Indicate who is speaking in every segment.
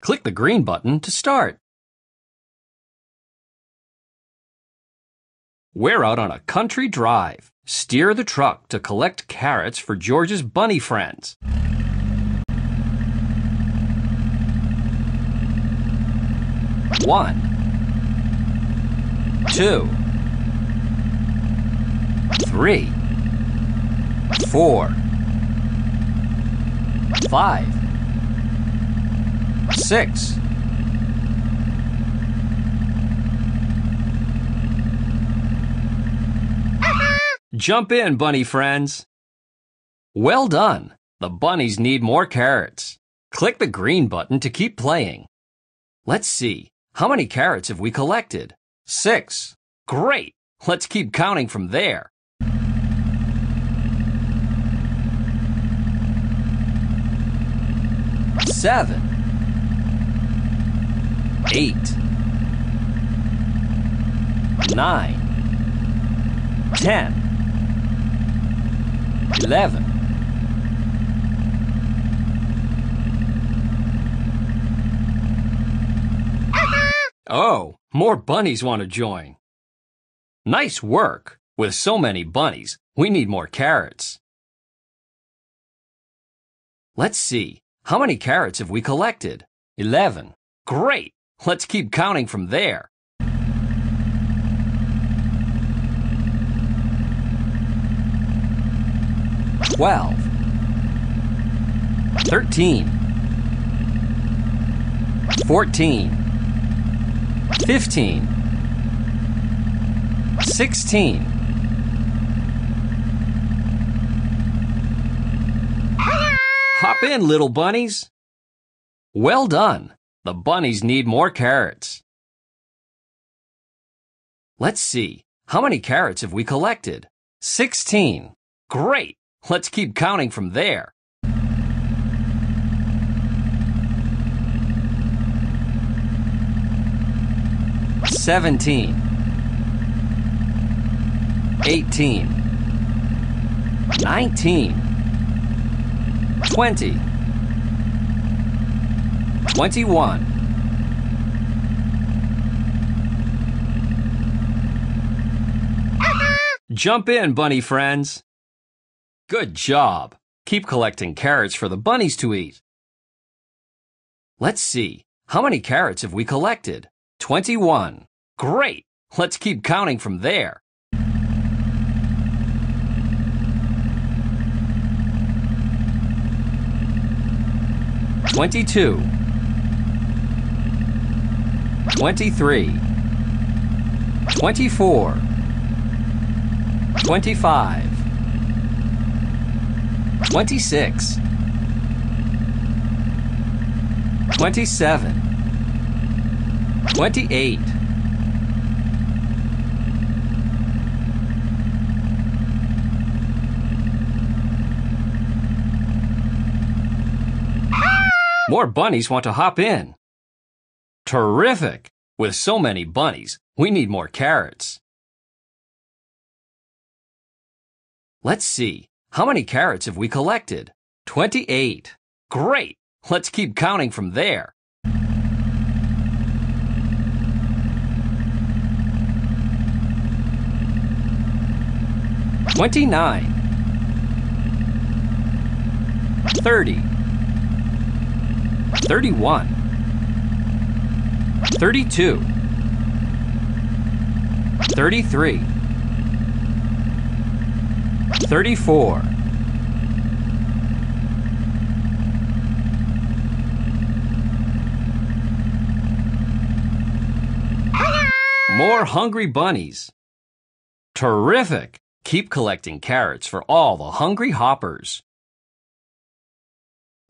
Speaker 1: Click the green button to start. We're out on a country drive. Steer the truck to collect carrots for George's bunny friends. One, two, three, four, five, six. Jump in, bunny friends. Well done. The bunnies need more carrots. Click the green button to keep playing. Let's see. How many carrots have we collected? Six. Great. Let's keep counting from there. Seven. Eight. Nine. Ten. Eleven. Oh, more bunnies want to join. Nice work. With so many bunnies, we need more carrots. Let's see. How many carrots have we collected? Eleven. Great. Let's keep counting from there. Twelve. Thirteen. Fourteen. Fifteen. Sixteen. Hop in, little bunnies. Well done. The bunnies need more carrots. Let's see. How many carrots have we collected? Sixteen. Great. Let's keep counting from there. Seventeen. Eighteen. Nineteen. Twenty. Twenty-one. Jump in, bunny friends. Good job. Keep collecting carrots for the bunnies to eat. Let's see. How many carrots have we collected? 21. Great. Let's keep counting from there. Twenty-two. Twenty-three. Twenty-four. Twenty-five. Twenty-six. Twenty-seven. Twenty-eight. More bunnies want to hop in. Terrific! With so many bunnies, we need more carrots. Let's see. How many carrots have we collected? 28. Great! Let's keep counting from there. Twenty-nine. Thirty. Thirty-one. Thirty-two. Thirty-three. Thirty-four. More hungry bunnies. Terrific! Keep collecting carrots for all the hungry hoppers.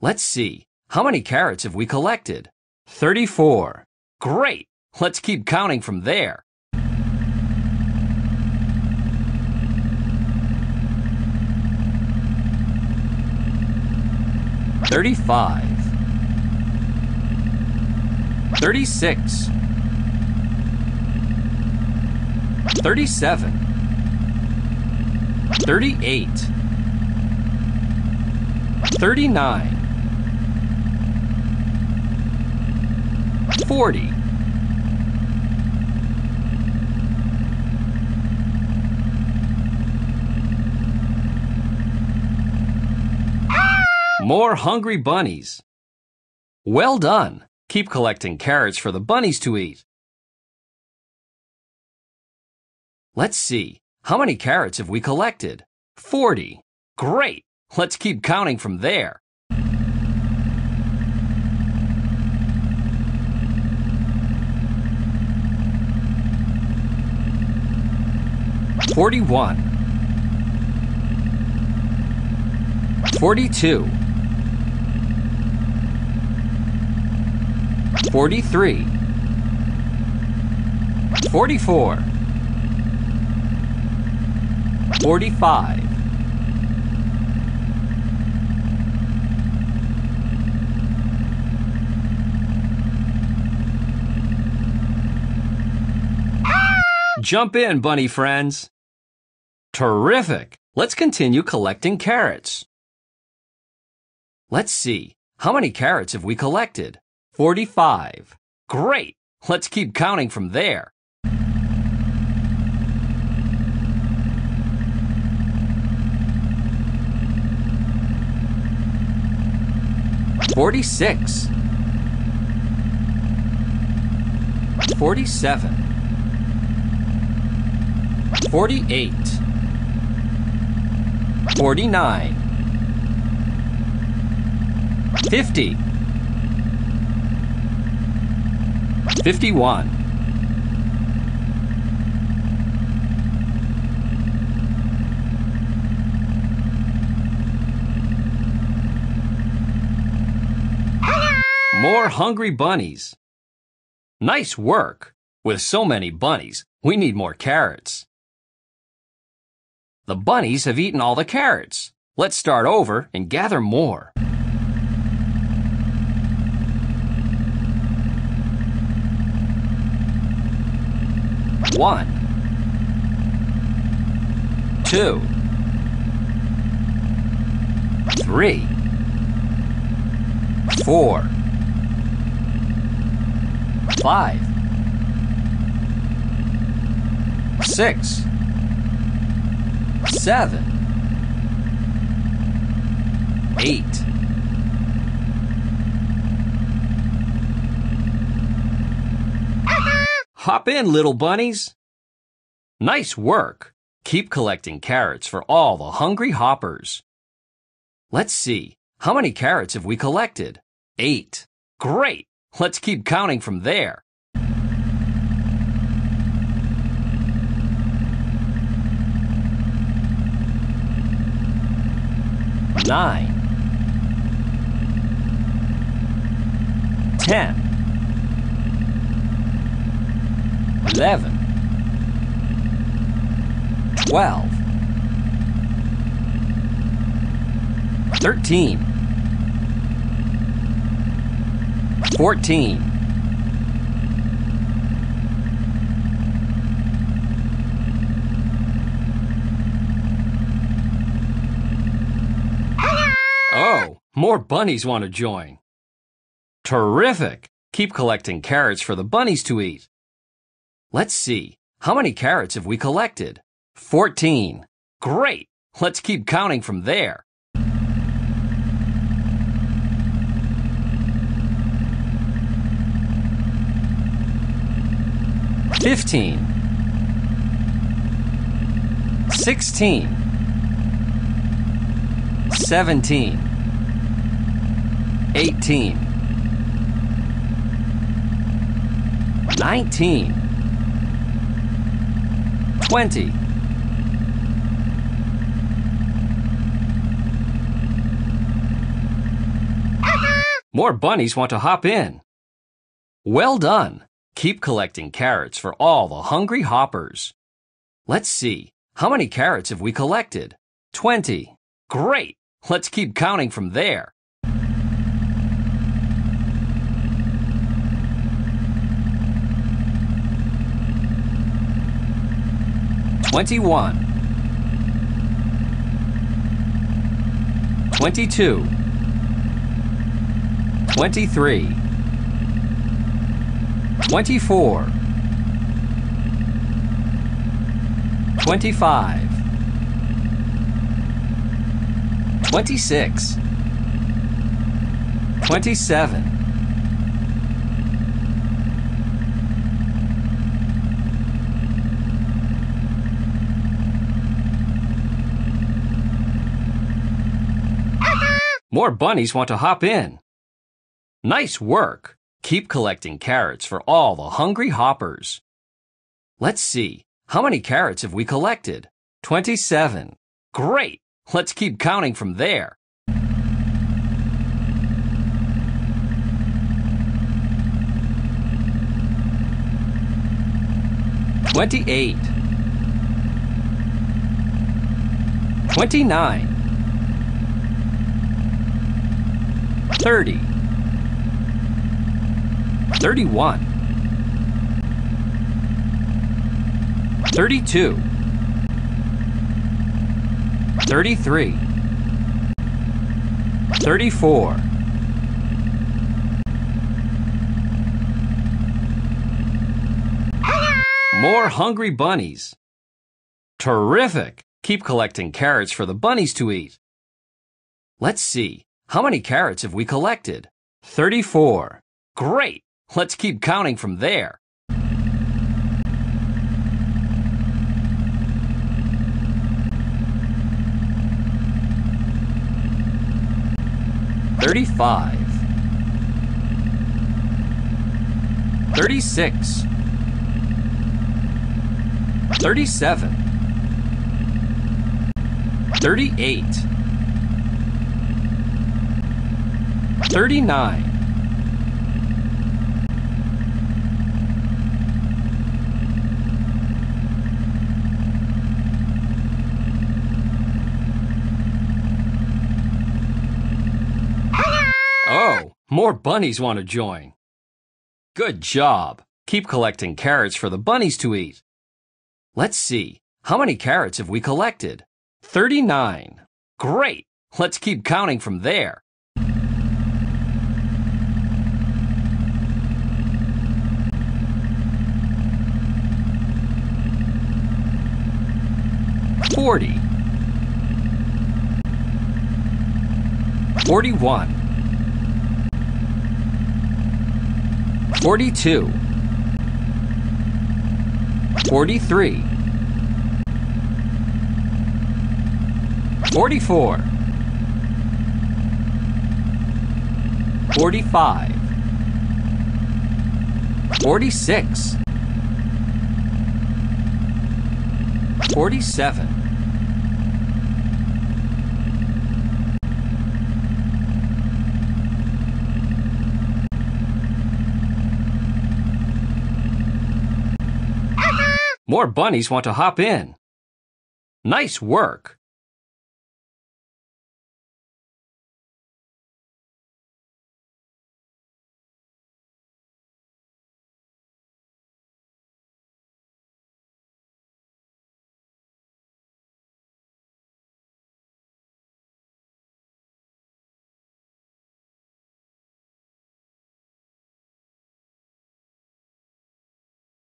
Speaker 1: Let's see. How many carrots have we collected? 34. Great! Let's keep counting from there. Thirty-five. Thirty-six. Thirty-seven. Thirty-eight. Thirty-nine. Forty. More hungry bunnies. Well done. Keep collecting carrots for the bunnies to eat. Let's see. How many carrots have we collected? Forty. Great. Let's keep counting from there. Forty-one. Forty-two. Forty-three. Forty-four. Forty-five. Jump in, bunny friends. Terrific! Let's continue collecting carrots. Let's see. How many carrots have we collected? 45. Great! Let's keep counting from there. Forty-six. Forty-seven. Forty-eight. Forty-nine. Fifty. Fifty-one. More hungry bunnies. Nice work. With so many bunnies, we need more carrots. The bunnies have eaten all the carrots. Let's start over and gather more. One, two, three, four, five, six, seven, eight, Hop in, little bunnies. Nice work. Keep collecting carrots for all the hungry hoppers. Let's see. How many carrots have we collected? Eight. Great. Let's keep counting from there. Nine. Ten. Eleven. Twelve. Thirteen. Fourteen. Oh, more bunnies want to join. Terrific! Keep collecting carrots for the bunnies to eat. Let's see. How many carrots have we collected? Fourteen. Great! Let's keep counting from there. Fifteen. Sixteen. Seventeen. Eighteen. Nineteen. Twenty. More bunnies want to hop in. Well done. Keep collecting carrots for all the hungry hoppers. Let's see. How many carrots have we collected? Twenty. Great. Let's keep counting from there. Twenty-one. Twenty-two. Twenty-three. 24 25 26 27 More bunnies want to hop in. Nice work! Keep collecting carrots for all the hungry hoppers. Let's see. How many carrots have we collected? 27. Great! Let's keep counting from there. Twenty-eight. Twenty-nine. Thirty. Thirty-one. Thirty-two. Thirty-three. Thirty-four. More hungry bunnies. Terrific! Keep collecting carrots for the bunnies to eat. Let's see. How many carrots have we collected? 34. Great! Let's keep counting from there. Thirty-five. Thirty-six. Thirty-seven. Thirty-eight. Thirty-nine. Oh, more bunnies want to join. Good job. Keep collecting carrots for the bunnies to eat. Let's see. How many carrots have we collected? 39. Great. Let's keep counting from there. Forty. Forty-one. Forty-two. Forty-three. Forty-four. Forty-five. Forty-six. Forty-seven. More bunnies want to hop in. Nice work!